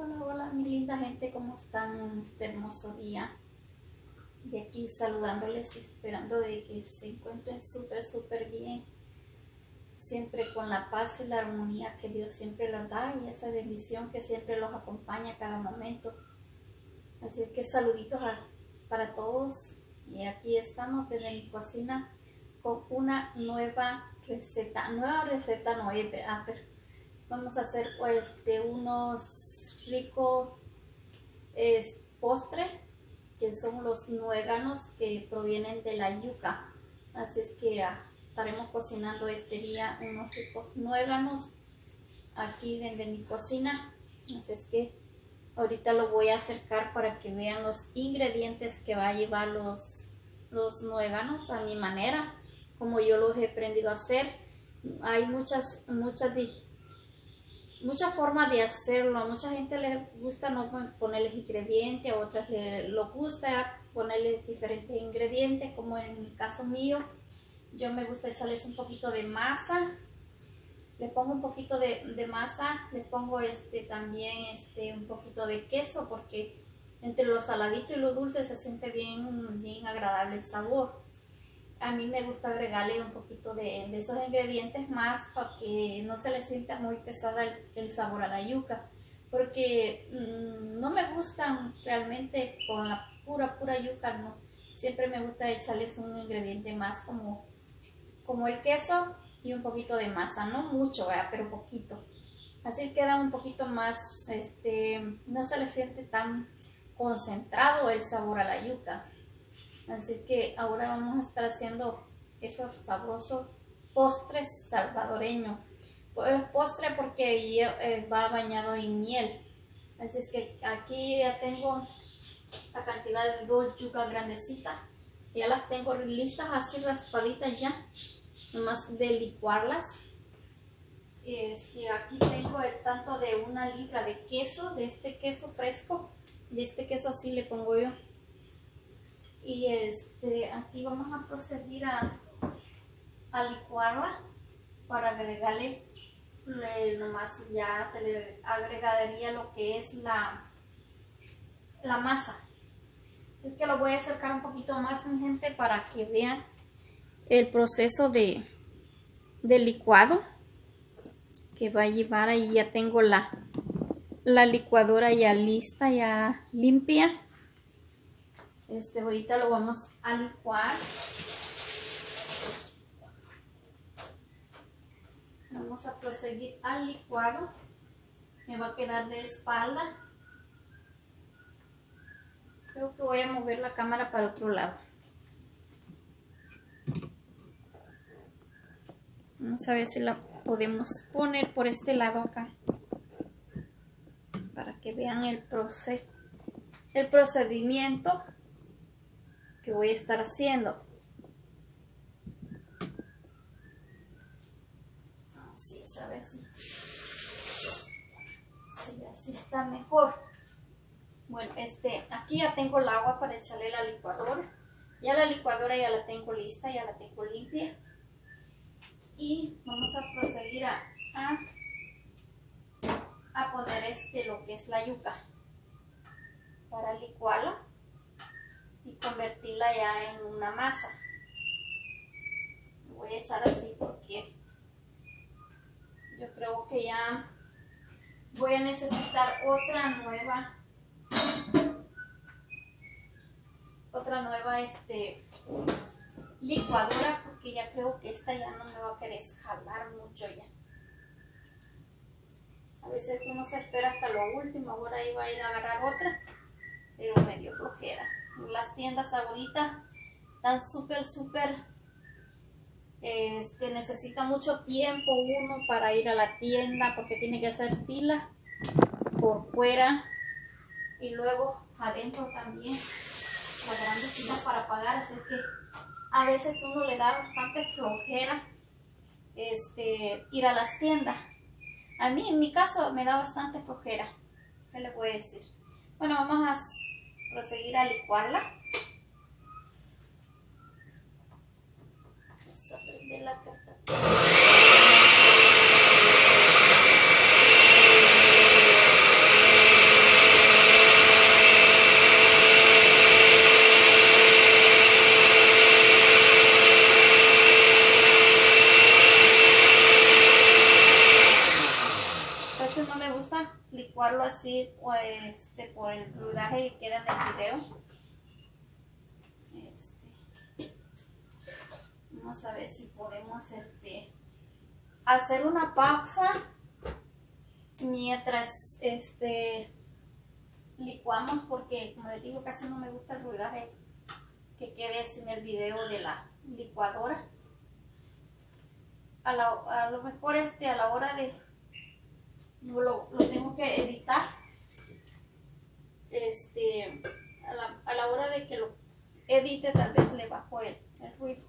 Hola, hola, mi linda gente, ¿cómo están en este hermoso día? De aquí saludándoles y esperando de que se encuentren súper, súper bien. Siempre con la paz y la armonía que Dios siempre les da y esa bendición que siempre los acompaña a cada momento. Así que saluditos para todos. Y aquí estamos desde mi cocina con una nueva receta. Nueva receta no, pero vamos a hacer de unos rico postre, que son los nueganos que provienen de la yuca. Así es que ah, estaremos cocinando este día unos ricos nueganos aquí desde mi cocina. Así es que ahorita lo voy a acercar para que vean los ingredientes que va a llevar los, los nueganos a mi manera, como yo los he aprendido a hacer. Hay muchas, muchas muchas formas de hacerlo. A mucha gente le gusta no ponerles ingredientes, a otras les gusta ponerles diferentes ingredientes, como en el caso mío. Yo me gusta echarles un poquito de masa. Le pongo un poquito de, masa, le pongo este también este un poquito de queso porque entre lo saladito y lo dulce se siente bien, bien agradable el sabor a mí me gusta agregarle un poquito de, esos ingredientes más para que no se le sienta muy pesada el, sabor a la yuca. Porque mm, no me gustan realmente con la pura pura yuca no. Siempre me gusta echarles un ingrediente más como como el queso y un poquito de masa no mucho pero poquito. Así queda un poquito más este no se le siente tan concentrado el sabor a la yuca Así que ahora vamos a estar haciendo esos sabrosos postres salvadoreños. Pues postre porque eh, va bañado en miel. Así es que aquí ya tengo la cantidad de dos yucas grandecitas. Ya las tengo listas así raspaditas ya. Nomás de licuarlas. Este, aquí tengo el tanto de una libra de queso, de este queso fresco. De este queso así le pongo yo y este aquí vamos a proceder a, licuarla para agregarle nomás ya le agregaría lo que es la la masa. Así que lo voy a acercar un poquito más mi gente para que vean el proceso de, de licuado que va a llevar. Ahí ya tengo la la licuadora ya lista ya limpia este, ahorita lo vamos a licuar. Vamos a proseguir al licuado. Me va a quedar de espalda. Creo que voy a mover la cámara para otro lado. Vamos a ver si la podemos poner por este lado acá. Para que vean el, el procedimiento voy a estar haciendo. Así, a ver si, así está mejor. Bueno, este, aquí ya tengo el agua para echarle la licuadora. Ya la licuadora ya la tengo lista, ya la tengo limpia. Y vamos a proseguir a, a, a poner este, lo que es la yuca para licuarla y convertirla ya en una masa. Voy a echar así porque yo creo que ya voy a necesitar otra nueva otra nueva este licuadora porque ya creo que esta ya no me va a querer jalar mucho ya a veces uno se espera hasta lo último ahora iba a ir a agarrar otra pero medio flojera las tiendas ahorita están súper, súper, este, necesita mucho tiempo uno para ir a la tienda porque tiene que hacer fila por fuera y luego adentro también la grande fila para pagar, así que a veces uno le da bastante flojera este, ir a las tiendas. A mí, en mi caso, me da bastante flojera. ¿Qué le voy a decir? Bueno, vamos a proseguir a licuarla. Vamos a prender la carta. veces no me gusta licuarlo así este, por el ruidaje que queda en el video. Este, vamos a ver si podemos este, hacer una pausa mientras este, licuamos porque como les digo casi no me gusta el ruidaje que quede en el video de la licuadora. A, a lo mejor este, a la hora de lo, lo tengo que editar este a la, a la, hora de que lo edite tal vez le bajo el, el ruido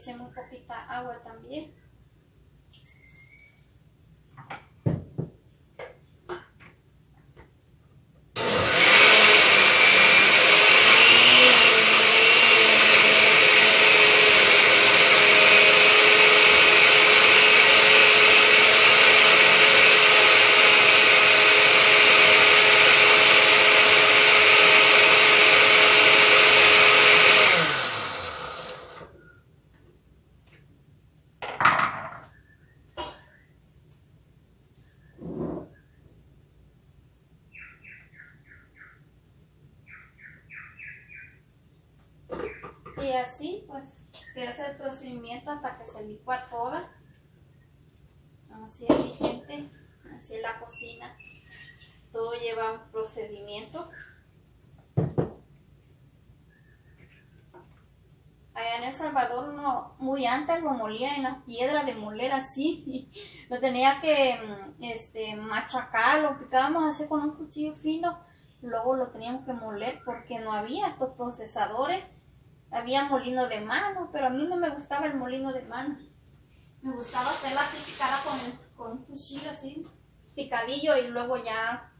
echemos un poquita agua también. Y así pues se hace el procedimiento hasta que se licua toda. Así es mi gente, así es la cocina. Todo lleva un procedimiento. Allá en El Salvador uno muy antes lo molía en la piedra de moler así. lo tenía que mm, este, machacar, lo picábamos así con un cuchillo fino. Luego lo teníamos que moler porque no había estos procesadores había molino de mano, pero a mí no me gustaba el molino de mano. Me gustaba hacerla así picada con, con un cuchillo así, picadillo y luego ya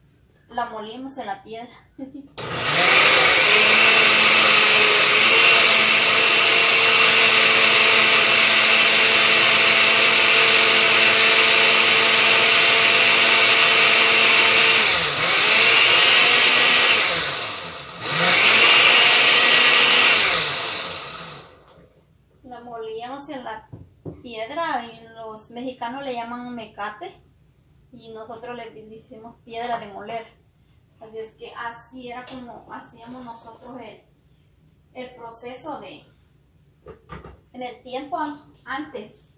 la molimos en la piedra. mexicanos le llaman mecate y nosotros le decimos piedra de moler. Así es que así era como hacíamos nosotros el, proceso de, en el tiempo antes.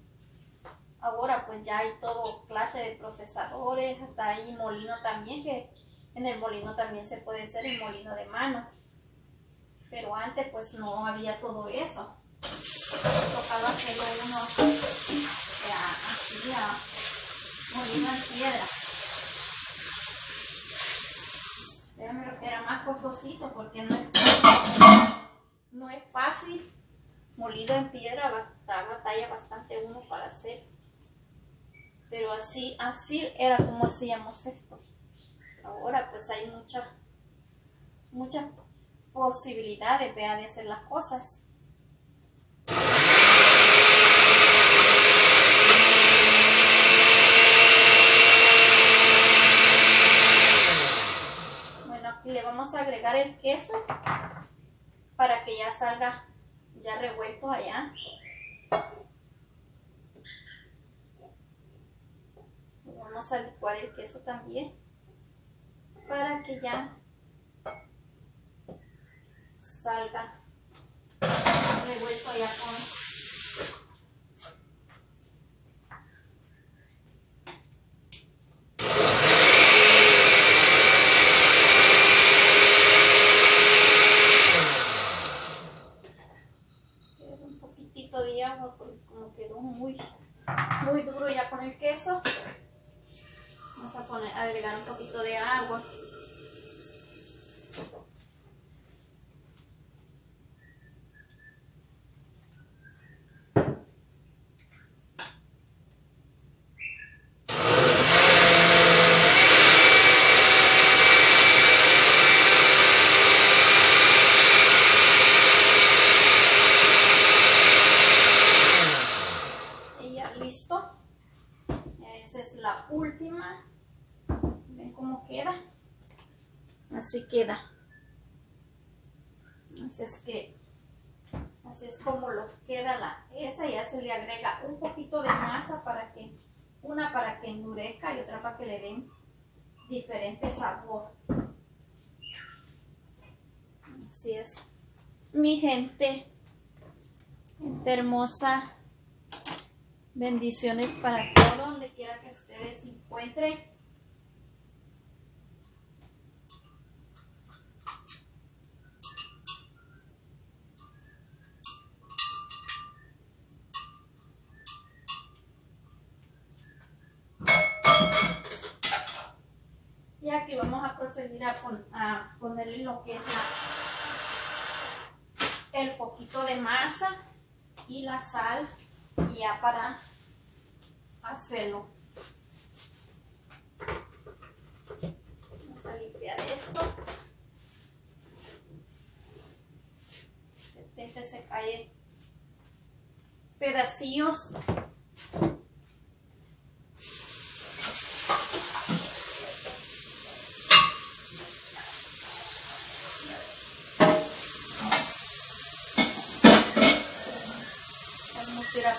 Ahora pues ya hay todo clase de procesadores, hasta ahí molino también, que en el molino también se puede hacer el molino de mano. Pero antes pues no había todo eso. Tocaba hacerlo uno molino en piedra. Era más costosito porque no es, no es fácil. Molido en piedra batalla bastante uno para hacer. Pero así, así era como hacíamos esto. Ahora pues hay muchas muchas posibilidades de hacer las cosas. le vamos a agregar el queso para que ya salga ya revuelto allá. Vamos a licuar el queso también para que ya salga revuelto allá con Mi gente, gente hermosa, bendiciones para todo donde quiera que ustedes se encuentren. Y aquí vamos a proceder a, ponerle lo que es el poquito de masa y la sal ya para hacerlo. Vamos a limpiar esto. De repente se caen pedacillos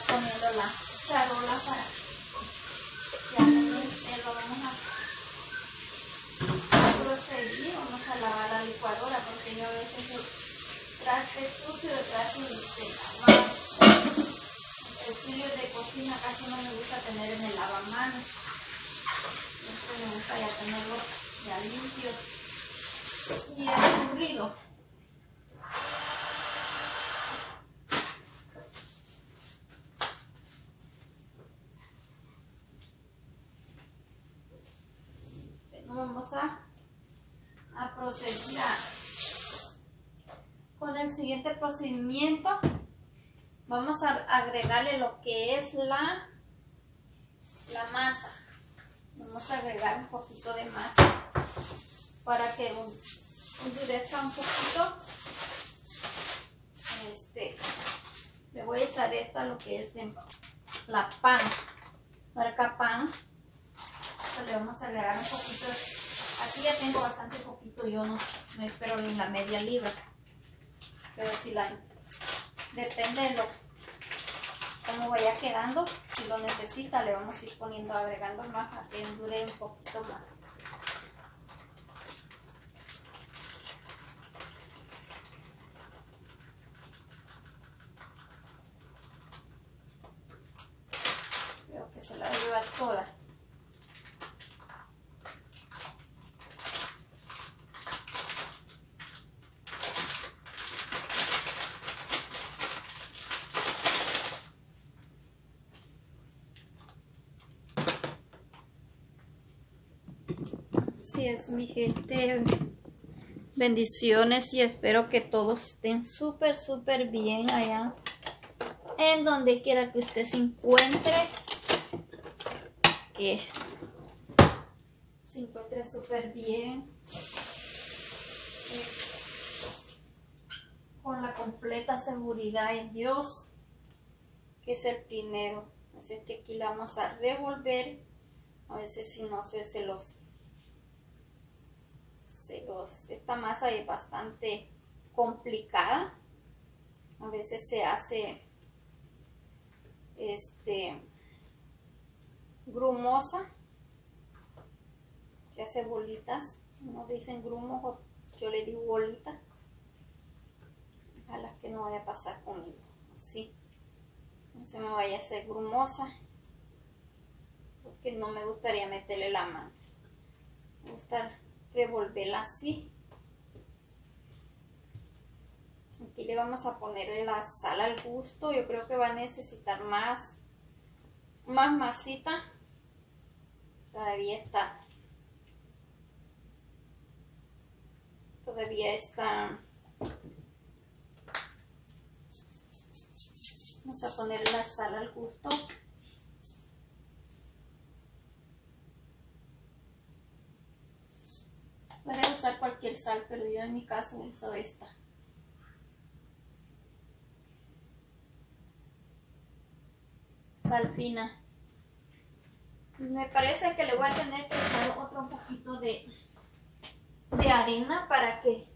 poniendo la charola para ya este, lo vamos a proceder vamos a lavar la licuadora porque yo a veces el traste sucio de traste de lavar utensilios de cocina casi no me gusta tener en el lavamanos esto me gusta ya tenerlo ya limpio y escurrido vamos a, a proceder con el siguiente procedimiento. Vamos a agregarle lo que es la, la masa. Vamos a agregar un poquito de masa para que endurezca un poquito. Este, le voy a echar esta lo que es la pan, marca pan le vamos a agregar un poquito. Aquí ya tengo bastante poquito, yo no, no espero ni la media libra. Pero si la depende de lo cómo vaya quedando, si lo necesita le vamos a ir poniendo, agregando más a que dure un poquito más. Creo que se la lleva toda. Mi gente. Bendiciones y espero que todos estén súper, súper bien allá. En donde quiera que usted se encuentre. Que se encuentre súper bien. Con la completa seguridad en Dios. Que es el primero. Así que aquí la vamos a revolver. A veces si no sé, se los esta masa es bastante complicada. A veces se hace este grumosa. Se hace bolitas. No dicen grumos, yo le digo bolita. A las que no vaya a pasar conmigo. Así. No se me vaya a hacer grumosa. Porque no me gustaría meterle la mano. Me gusta revolverla así. Aquí le vamos a poner la sal al gusto. Yo creo que va a necesitar más, más masita. Todavía está. Todavía está. Vamos a poner la sal al gusto. Puede usar cualquier sal, pero yo en mi caso uso esta. Sal fina. me parece que le voy a tener que echar otro poquito de, de harina para que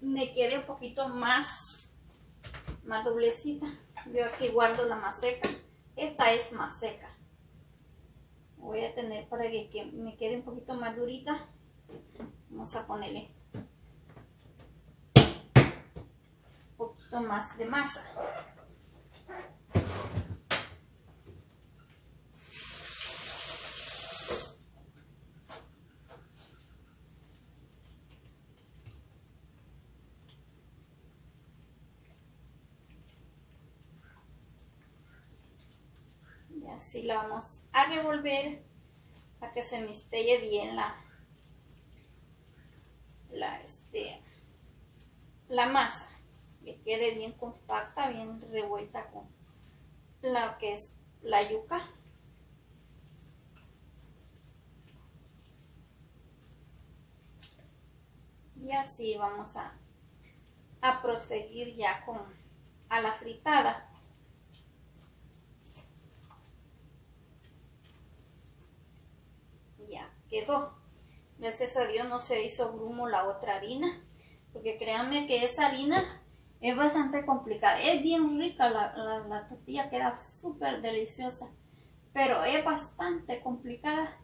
me quede un poquito más, más doblecita. Yo aquí guardo la más seca. Esta es más seca. Voy a tener para que, me quede un poquito más durita. Vamos a ponerle un poquito más de masa. así la vamos a revolver para que se mistelle bien la la este la masa que quede bien compacta bien revuelta con lo que es la yuca y así vamos a, a proseguir ya con a la fritada quedó. Gracias a Dios no se hizo grumo la otra harina, porque créanme que esa harina es bastante complicada. Es bien rica, la, tortilla queda súper deliciosa, pero es bastante complicada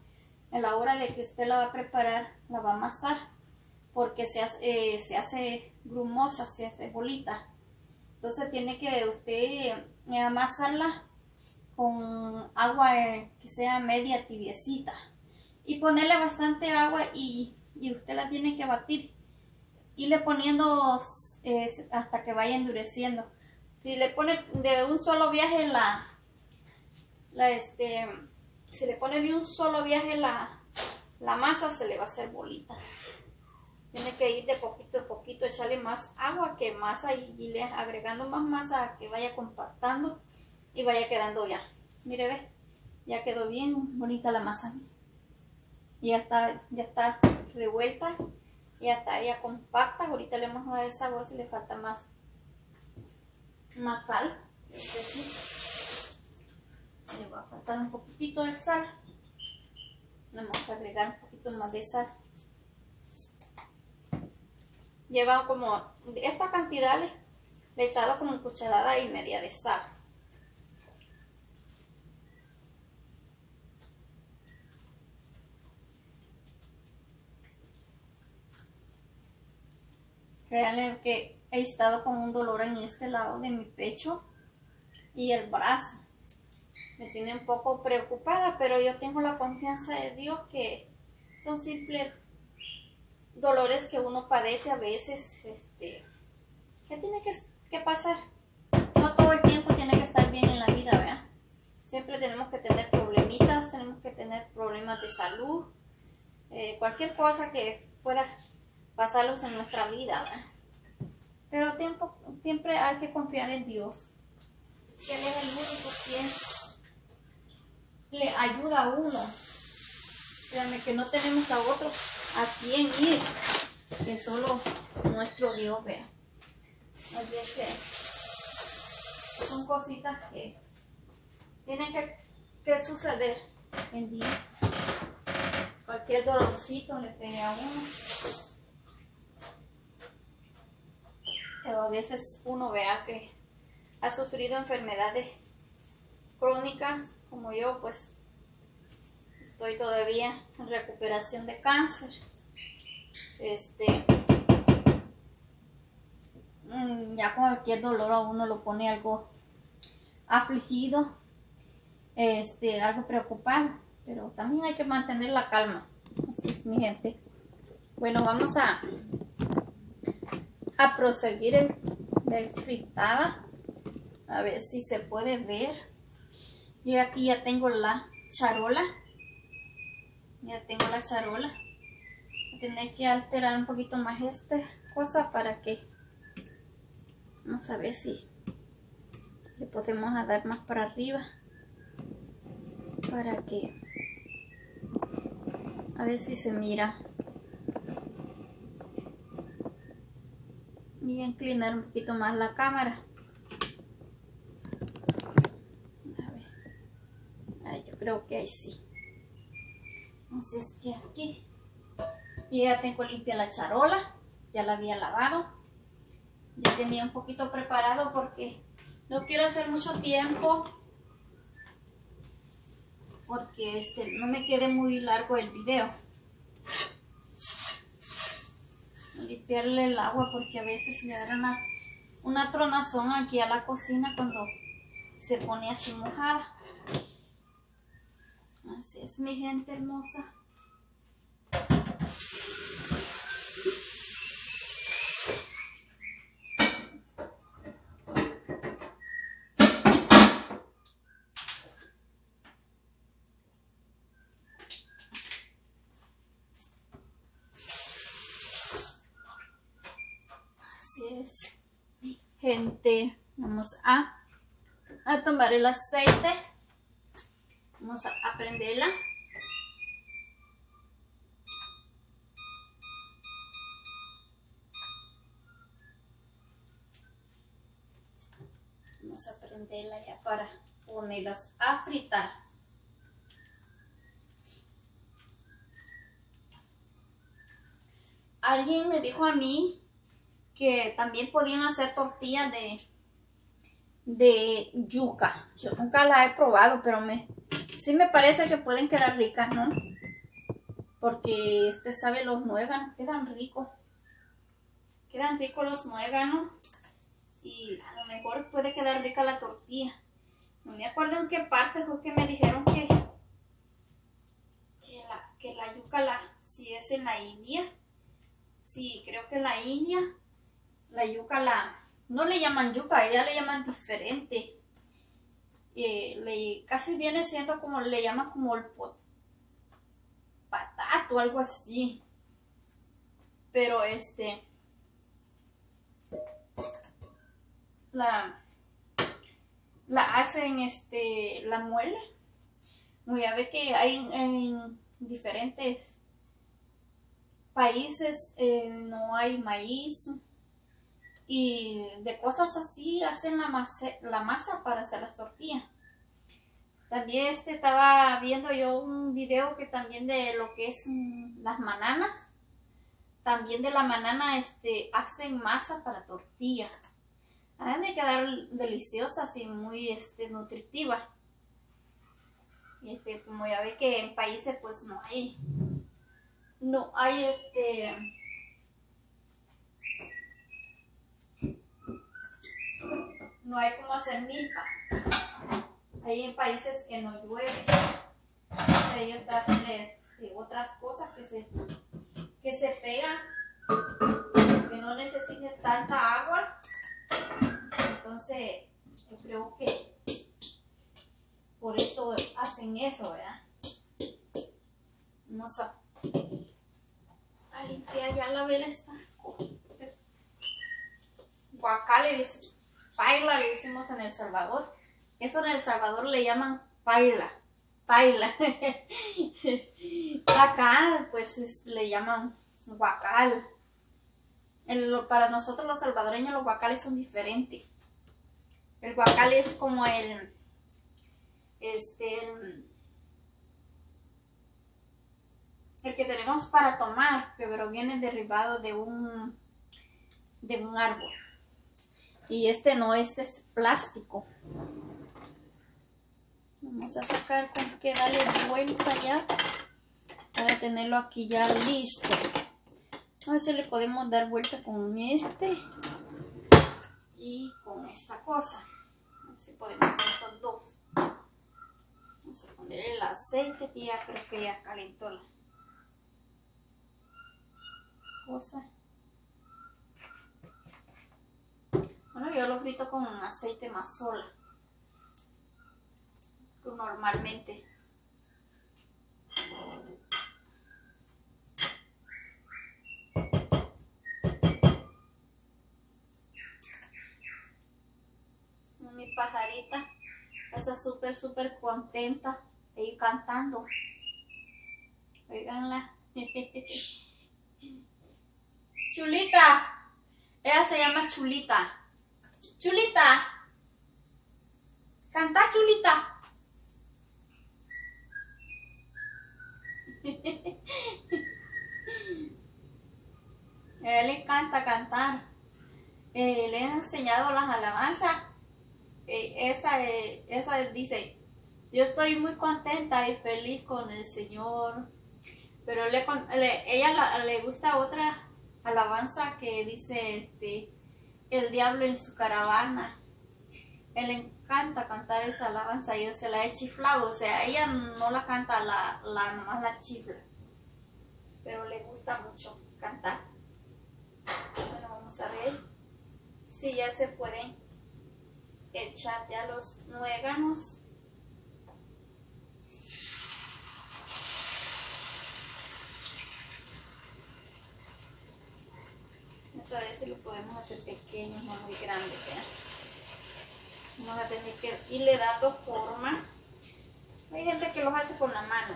en la hora de que usted la va a preparar, la va a amasar, porque se hace, eh, se hace grumosa, se hace bolita. Entonces tiene que usted eh, amasarla con agua eh, que sea media tibiecita y ponerle bastante agua y, usted la tiene que batir y le poniendo hasta que vaya endureciendo. Si le pone de un solo viaje la, este, si le pone de un solo viaje la, la masa se le va a hacer bolita. Tiene que ir de poquito a poquito, echarle más agua que masa y, y le agregando más masa que vaya compactando y vaya quedando ya. Mire, ve, ya quedó bien bonita la masa ya está, ya está revuelta, ya está ya compacta. Ahorita le vamos a dar el sabor si le falta más, más sal. Le va a faltar un poquitito de sal. Le vamos a agregar un poquito más de sal. Lleva como, esta cantidad le, le he echado como cucharada y media de sal. Créanme que he estado con un dolor en este lado de mi pecho y el brazo. Me tiene un poco preocupada, pero yo tengo la confianza de Dios que son simples dolores que uno padece a veces, este, que tiene que, pasar. No todo el tiempo tiene que estar bien en la vida, ¿verdad? Siempre tenemos que tener problemitas, tenemos que tener problemas de salud, eh, cualquier cosa que pueda pasarlos en nuestra vida. Pero tiempo, siempre hay que confiar en Dios. Que Él es el único quien le ayuda a uno. Créanme que no tenemos a otro a quien ir. Que solo nuestro Dios vea. Así es que son cositas que tienen que, que suceder en día. Cualquier dolorcito le pegue a uno. Pero a veces uno vea que ha sufrido enfermedades crónicas, como yo, pues estoy todavía en recuperación de cáncer. Este, mm, ya cualquier dolor a uno lo pone algo afligido, este, algo preocupado, pero también hay que mantener la calma. Así es, mi gente. Bueno, vamos a a proseguir el, fritada. A ver si se puede ver. Y aquí ya tengo la charola. Ya tengo la charola. Tiene que alterar un poquito más esta cosa para que... Vamos a ver si le podemos dar más para arriba. Para que... A ver si se mira. Y inclinar un poquito más la cámara. A ver. yo creo que ahí sí. Así es que aquí y ya tengo limpia la charola, ya la había lavado. Ya tenía un poquito preparado porque no quiero hacer mucho tiempo porque este no me quede muy largo el video. Limpiarle el agua porque a veces le da una, una tronazón aquí a la cocina cuando se pone así mojada. Así es mi gente hermosa. Gente. Vamos a, a tomar el aceite. Vamos a, prenderla vamos a prenderla ya para ponerlas a fritar. Alguien me dijo a mí que también podían hacer tortillas de, de yuca. Yo nunca la he probado, pero me, sí me parece que pueden quedar ricas, ¿no? Porque este sabe los muéganos, quedan ricos. Quedan ricos los muéganos. Y a lo mejor puede quedar rica la tortilla. No me acuerdo en qué parte fue que me dijeron que, que, la, que la yuca, la, si es en la India. Sí, creo que en la India la yuca la, no le llaman yuca, ella le llaman diferente. Eh, casi viene siendo como, le llaman como el pot, patato, algo así. Pero este, la, la hacen, este, la muele. Ya ve que hay en, diferentes países, eh, no hay maíz, y de cosas así hacen la masa, la masa para hacer las tortillas. También este estaba viendo yo un video que también de lo que es mm, las mananas. También de la manana este hacen masa para tortilla. Han de quedar deliciosas y muy este nutritiva. Y este, como ya ve que en países pues no hay no hay este no hay como hacer milpa. Hay en países que no llueve. ellos tratan de, otras cosas que se, que se pegan, que no necesiten tanta agua. Entonces, yo creo que por eso hacen eso, ¿verdad? Vamos a, a limpiar ya la vela esta. Guacale dice paila le decimos en El Salvador. Eso en El Salvador le llaman paila. Paila. Acá, pues le llaman guacal. para nosotros los salvadoreños los guacales son diferentes. El guacal es como el, este, el, el que tenemos para tomar, pero viene derribado de un, de un árbol. Y este no, este es plástico. Vamos a sacar con que darle vuelta ya para tenerlo aquí ya listo. A ver si le podemos dar vuelta con este y con esta cosa. A ver si podemos hacer estos dos. Vamos a poner el aceite que ya creo que ya calentó la cosa. Bueno, yo lo frito con aceite más sola. Tú normalmente. Mi pajarita está súper, súper contenta y cantando. Oiganla. Chulita. Ella se llama Chulita. Chulita. Canta, Chulita. A él le encanta cantar. Eh, le he enseñado las alabanzas. Eh, esa, eh, esa dice, yo estoy muy contenta y feliz con el Señor. Pero le, ella le gusta otra alabanza que dice este, el diablo en su caravana. Él encanta cantar esa alabanza. Yo se la he chiflado. O sea, ella no la canta, la, la nomás la chifla. Pero le gusta mucho cantar. Bueno, vamos a ver si ya se pueden echar ya los nueganos. Eso a veces lo podemos hacer pequeño, no muy grande. Vamos a tener que irle dando forma. Hay gente que los hace con la mano.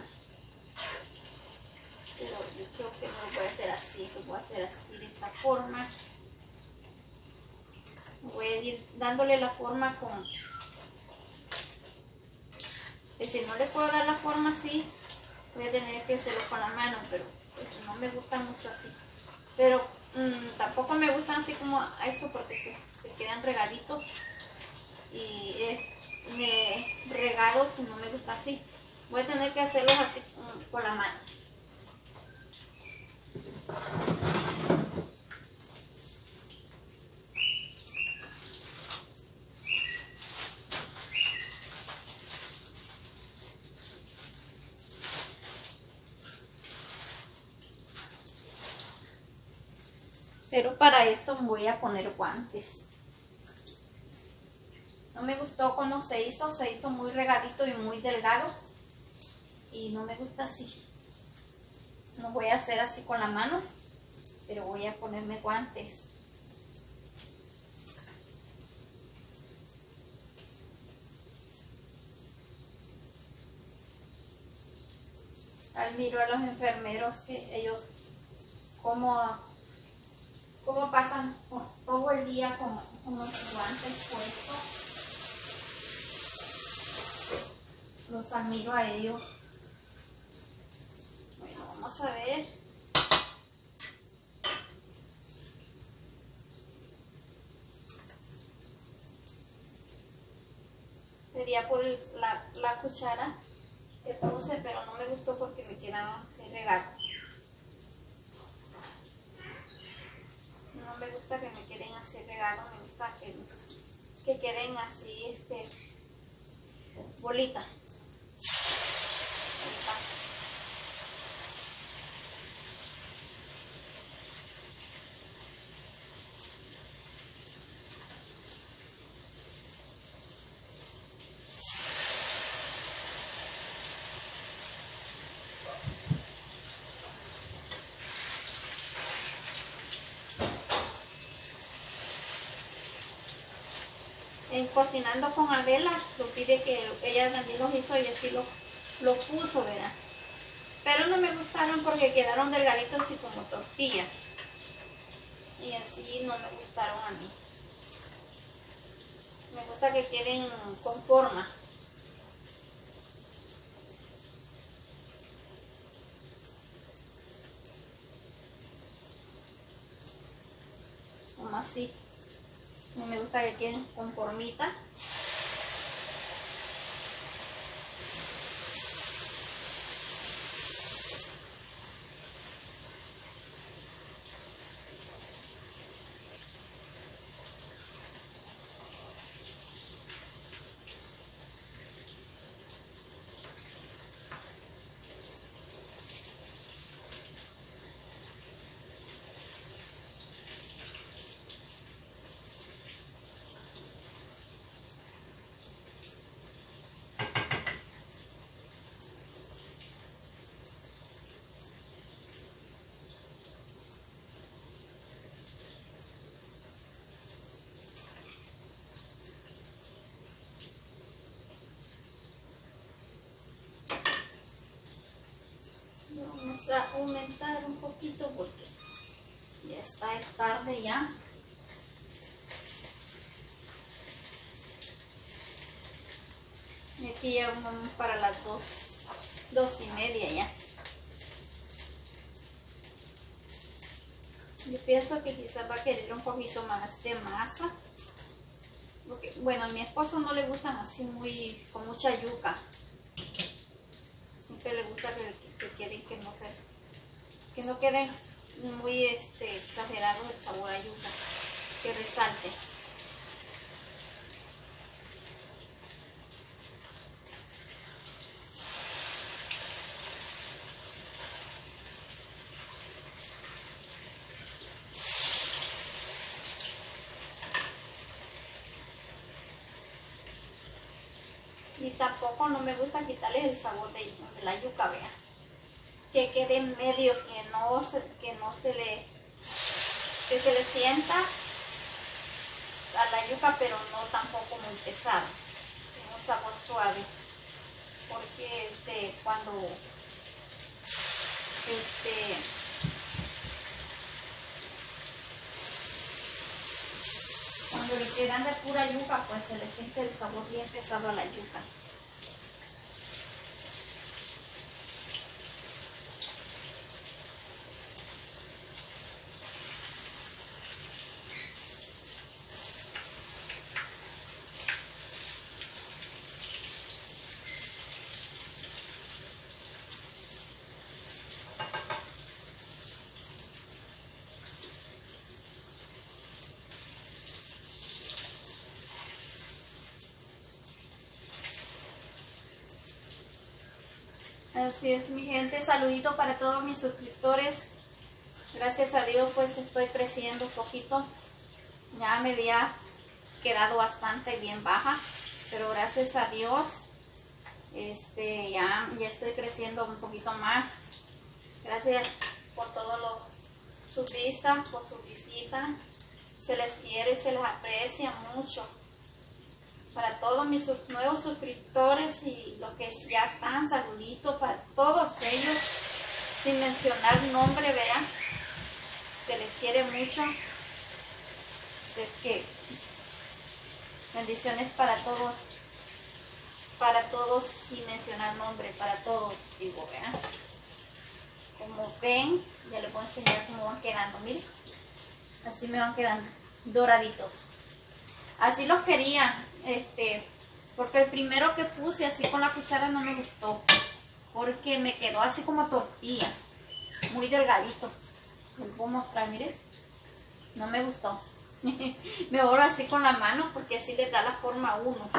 Pero yo creo que no lo voy a hacer así, lo voy a hacer así, de esta forma. Voy a ir dándole la forma con... Y si no le puedo dar la forma así, voy a tener que hacerlo con la mano, pero pues, no me gusta mucho así. Pero mm, tampoco me gustan así como a esto porque se, se quedan regaditos. Y eh, me regalo si no me gusta así. Voy a tener que hacerlos así con la mano. Pero para esto voy a poner guantes. No me gustó cómo se hizo, se hizo muy regadito y muy delgado. Y no me gusta así. No voy a hacer así con la mano, pero voy a ponerme guantes. Admiro a los enfermeros que ellos como cómo pasan todo el día con unos guantes puestos. Los admiro a ellos. Bueno, vamos a ver. Sería por la, la cuchara que puse, pero no me gustó porque me quedaban sin regalo. Me gusta que me queden así regados, me gusta que, que queden así, este, bolita. Cocinando con Abela, lo pide que ella también los hizo y así lo, puso, ¿verdad? Pero no me gustaron porque quedaron delgaditos y como tortilla. Y así no me gustaron a mí. Me gusta que queden con forma. Así me gusta que queden con formita a aumentar un poquito porque ya está, es tarde ya. Y aquí ya para las dos, dos y media ya. Yo pienso que quizás va a querer un poquito más de masa. Porque, bueno, a mi esposo no le gustan así muy, con mucha yuca. Que no quede muy este, exagerado el sabor a yuca, que resalte. y tampoco no me gusta quitarle el sabor de, la yuca, vean. Que quede medio, que no se, que no se le, que se le sienta a la yuca, pero no tampoco muy pesado. un sabor suave. Porque este, cuando este, cuando le quedan de pura yuca, pues se le siente el sabor bien pesado a la yuca. Así es, mi gente. Saludito para todos mis suscriptores. Gracias a Dios, pues estoy creciendo un poquito. Ya me había quedado bastante bien baja, pero gracias a Dios, este, ya, ya estoy creciendo un poquito más. Gracias por todo lo, sus vistas, por su visita. Se les quiere, se les aprecia mucho para todos mis nuevos suscriptores y los que ya están, saluditos para todos ellos, sin mencionar nombre, vean, se les quiere mucho. Es que bendiciones para todos, para todos sin mencionar nombre, para todos, digo, vean. Como ven, ya les voy a enseñar cómo van quedando, miren. Así me van quedando doraditos. Así los quería, este, porque el primero que puse así con la cuchara no me gustó, porque me quedó así como tortilla, muy delgadito. Les puedo mostrar, miren, no me gustó. Mejor así con la mano, porque así le da la forma a uno,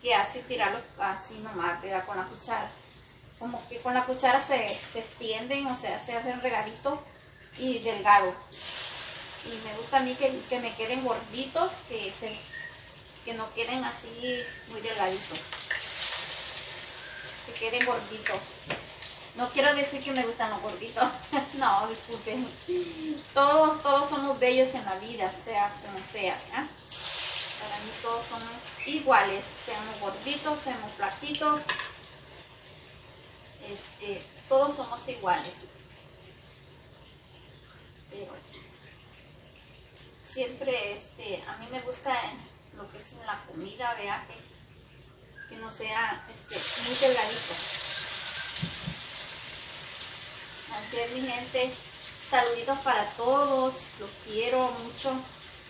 que así tirarlo así nomás, pero con la cuchara. Como que con la cuchara se, se extienden, o sea, se hacen regaditos y delgados y me gusta a mí que, me queden gorditos, que, se, que no queden así muy delgaditos, que queden gorditos. No quiero decir que me gustan los gorditos, no, disculpen. Todos, todos somos bellos en la vida, sea como sea, Para mí todos somos iguales, seamos gorditos, seamos flaquitos, este, todos somos iguales. Siempre este, a mí me gusta lo que es la comida, vea que, no sea este, muy delgadito. Así es mi gente, saluditos para todos, los quiero mucho.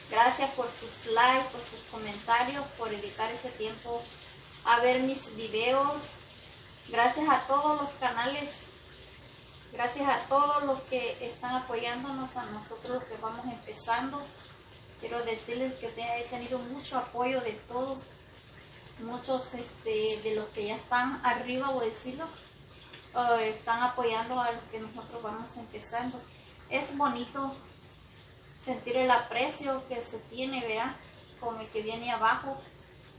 Gracias por sus likes, por sus comentarios, por dedicar ese tiempo a ver mis videos. Gracias a todos los canales, gracias a todos los que están apoyándonos, a nosotros los que vamos empezando. Quiero decirles que he tenido mucho apoyo de todos, muchos este, de los que ya están arriba, a decirlo, están apoyando a los que nosotros vamos empezando. Es bonito sentir el aprecio que se tiene, ¿verdad? Con el que viene abajo,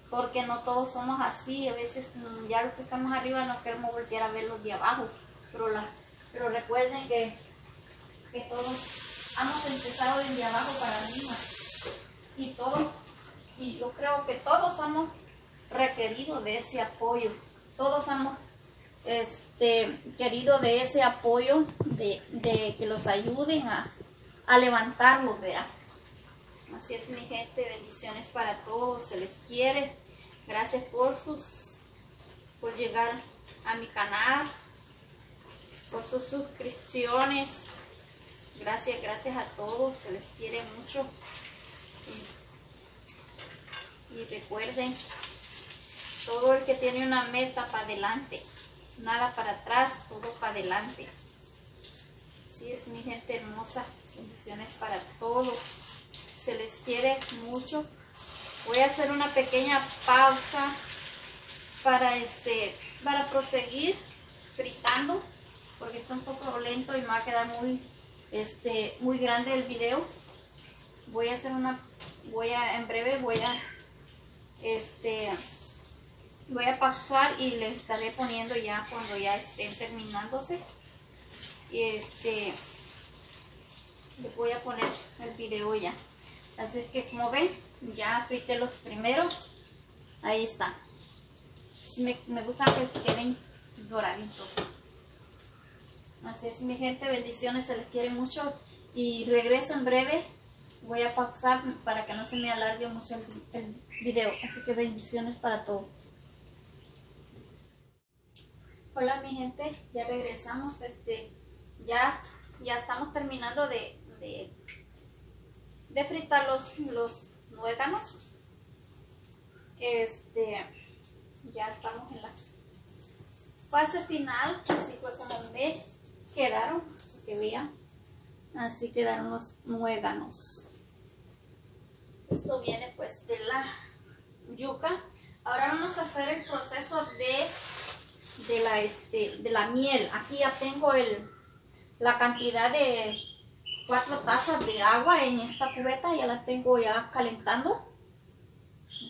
porque no todos somos así, a veces mm, ya los que estamos arriba no queremos voltear a ver los de abajo, pero, pero recuerden que, que todos hemos empezado desde abajo para arriba y todos, y yo creo que todos hemos requerido de ese apoyo, todos hemos este, querido de ese apoyo, de, que los ayuden a, a levantarlos, vea. Así es mi gente, bendiciones para todos, se les quiere. Gracias por sus, por llegar a mi canal, por sus suscripciones. Gracias, gracias a todos. Se les quiere mucho. Y recuerden, todo el que tiene una meta para adelante, nada para atrás, todo para adelante. Así es mi gente hermosa. Bendiciones para todos. Se les quiere mucho. Voy a hacer una pequeña pausa para este para proseguir fritando porque está un poco lento y me va a quedar muy este muy grande el video voy a hacer una voy a en breve voy a este voy a pasar y le estaré poniendo ya cuando ya estén terminándose. Y este le voy a poner el video ya. Así que como ven ya frité los primeros. Ahí está. Me, me gusta que queden doraditos. Así es mi gente bendiciones se les quiere mucho. Y regreso en breve voy a pausar para que no se me alargue mucho el, el video. Así que bendiciones para todos. Hola mi gente. Ya regresamos. Este ya ya estamos terminando de, de de fritar los, los nueganos. Este, ya estamos en la fase final, así fue como me quedaron, que vean, así quedaron los nueganos. Esto viene pues de la yuca. Ahora vamos a hacer el proceso de, de, la, este, de la miel. Aquí ya tengo el, la cantidad de cuatro tazas de agua en esta cubeta, ya la tengo ya calentando.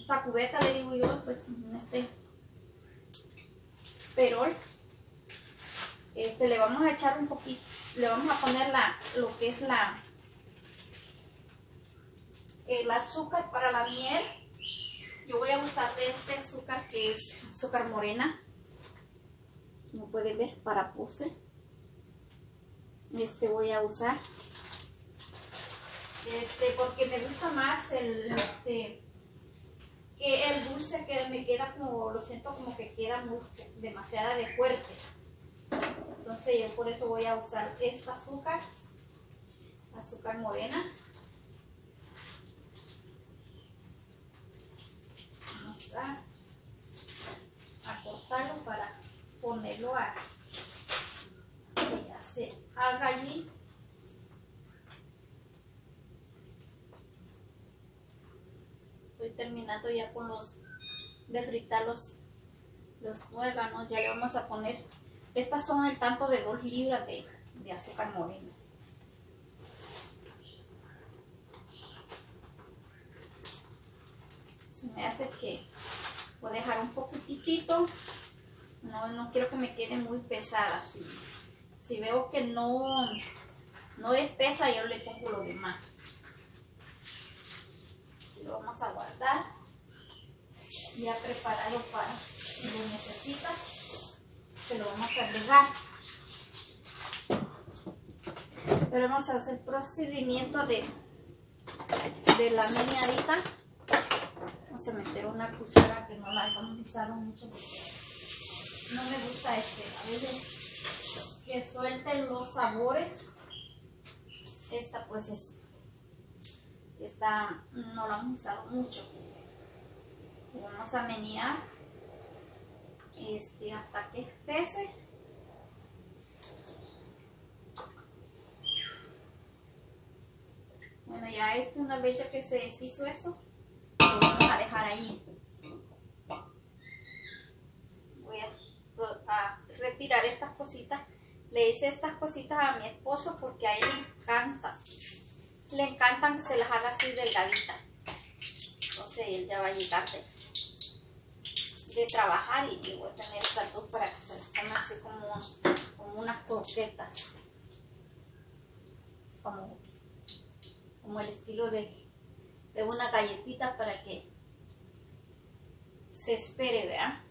Esta cubeta le digo yo, pues en este perol. Este le vamos a echar un poquito, le vamos a poner la, lo que es la el azúcar para la miel. Yo voy a usar este azúcar que es azúcar morena. Como pueden ver, para postre. Este voy a usar este, porque me gusta más el, este, que el dulce que me queda como, lo siento como que queda muy, demasiada de fuerte. Entonces yo por eso voy a usar esta azúcar, azúcar morena. Vamos a, a cortarlo para ponerlo a que ya se haga allí. Terminando ya con los de fritar los, los muéganos. Ya le vamos a poner, estas son el tanto de 2 libras de, de azúcar moreno. Se me hace que voy a dejar un poquitito. No, no quiero que me quede muy pesada. Si, si veo que no, no es pesa, yo le pongo lo demás lo vamos a guardar ya preparado para si lo necesitas que lo vamos a agregar. Pero vamos a hacer procedimiento de de la meñadita vamos a meter una cuchara que no la hemos usado mucho porque no me gusta este a veces que suelten los sabores. Esta pues es esta no la hemos usado mucho. Vamos a menear este, hasta que espese. Bueno, ya este una vez ya que se deshizo esto, lo vamos a dejar ahí. Voy a, retirar estas cositas. Le hice estas cositas a mi esposo porque a él le encanta le encantan que se las haga así delgadita. Entonces él ya va a llegar trabajar y, voy a tener estas dos para que se las así como, como unas croquetas. Como, como el estilo de, de una galletita para que se espere, vean.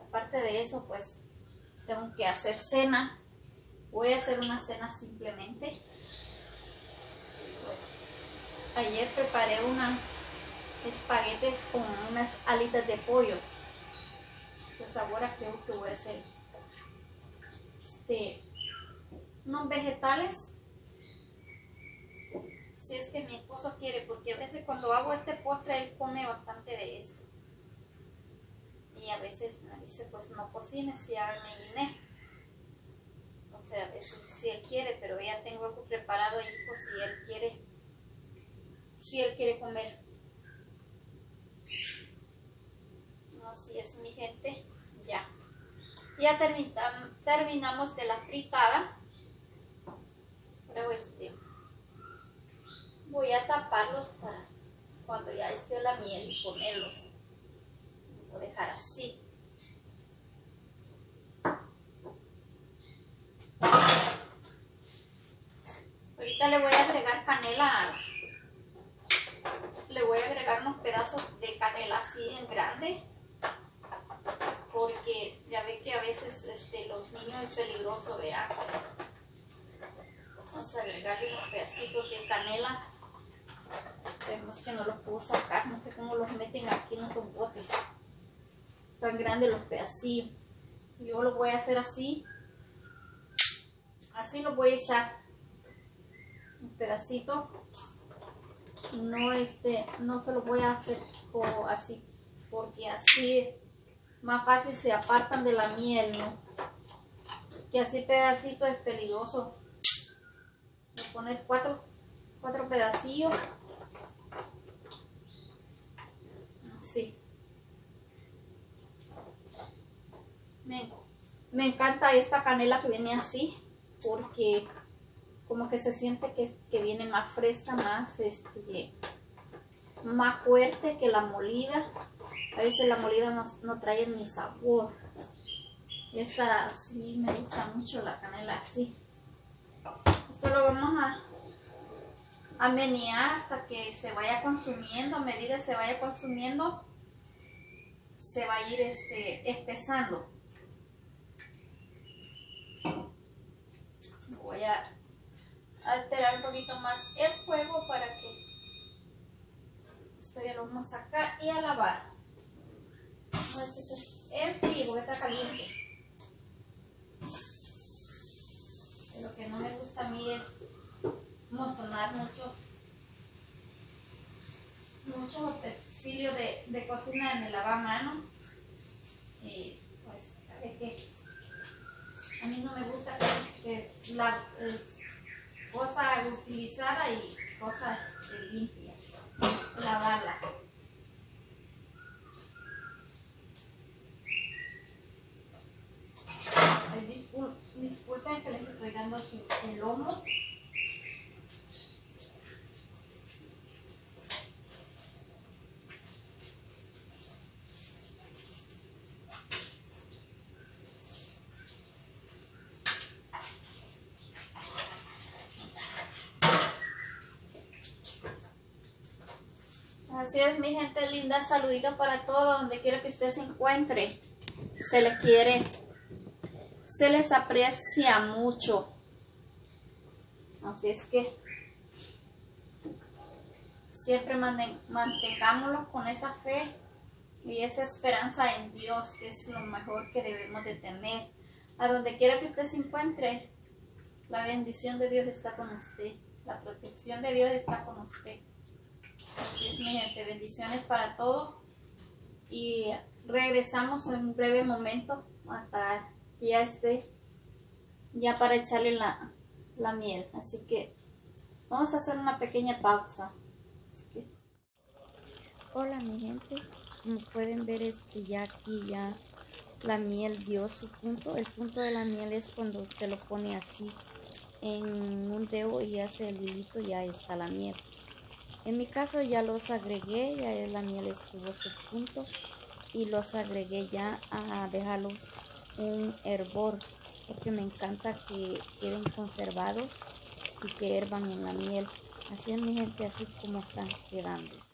Aparte de eso, pues tengo que hacer cena. Voy a hacer una cena simplemente ayer preparé una espaguetes con unas alitas de pollo. Pues ahora creo que voy a hacer este unos vegetales. Si es que mi esposo quiere, porque a veces cuando hago este postre él come bastante de esto. Y a veces me dice, pues no cocines, ya me llené. Entonces a veces si él quiere, pero ya tengo algo preparado ahí por si él quiere, si él quiere comer. Así es mi gente, ya. Ya terminamos de la fritada. Pero este, voy a taparlos para cuando ya esté la miel y ponerlos. Voy a dejar así. Ahorita le voy a agregar canela. Le voy a agregar unos pedazos de canela así en grande. Porque ya ve que a veces este, los niños es peligroso, verán. Vamos a agregarle unos pedacitos de canela. Vemos que no los puedo sacar, no sé cómo los meten aquí en los botes. Tan grandes los pedacillos. Yo lo voy a hacer así. Así lo voy a echar. Un pedacito. No este, no se lo voy a hacer así, porque así más fácil se apartan de la miel. Que así pedacito es peligroso. Voy a poner cuatro, cuatro pedacillos. Así. Me, me encanta esta canela que viene así porque como que se siente que, que viene más fresca, más, este, más fuerte que la molida. A veces la molida no, no trae ni sabor. Esta sí me gusta mucho la canela así. Esto lo vamos a, a menear hasta que se vaya consumiendo. A medida se vaya consumiendo, se va a ir este, espesando. Voy a alterar un poquito más el fuego para que esto ya lo vamos a sacar y a lavar. En frío porque está caliente. Lo que no me gusta a mí es montonar muchos muchos utensilios de, de, cocina en el lavamano. Y pues, es que a mí no me gusta que, la eh, cosa utilizada y cosa limpia, lavarla. Disculpen que les estoy dando el lomo. Así es, mi gente linda. Saludito para todos, donde quiera que usted se encuentre. Se les quiere se les aprecia mucho. Así es que siempre mantengámoslo con esa fe y esa esperanza en Dios, que es lo mejor que debemos de tener. A donde quiera que usted se encuentre, la bendición de Dios está con usted. La protección de Dios está con usted. Así es, mi gente. Bendiciones para todos. Y regresamos en un breve momento hasta ya esté, ya para echarle la, la miel. Así que vamos a hacer una pequeña pausa. Hola mi gente, como pueden ver este ya aquí ya la miel dio su punto. El punto de la miel es cuando usted lo pone así en un dedo y hace el hilito ya está la miel. En mi caso ya los agregué, ya la miel estuvo su punto y los agregué ya a dejarlos un hervor porque me encanta que queden conservados y que hervan en la miel. Así es mi gente, así como están quedando.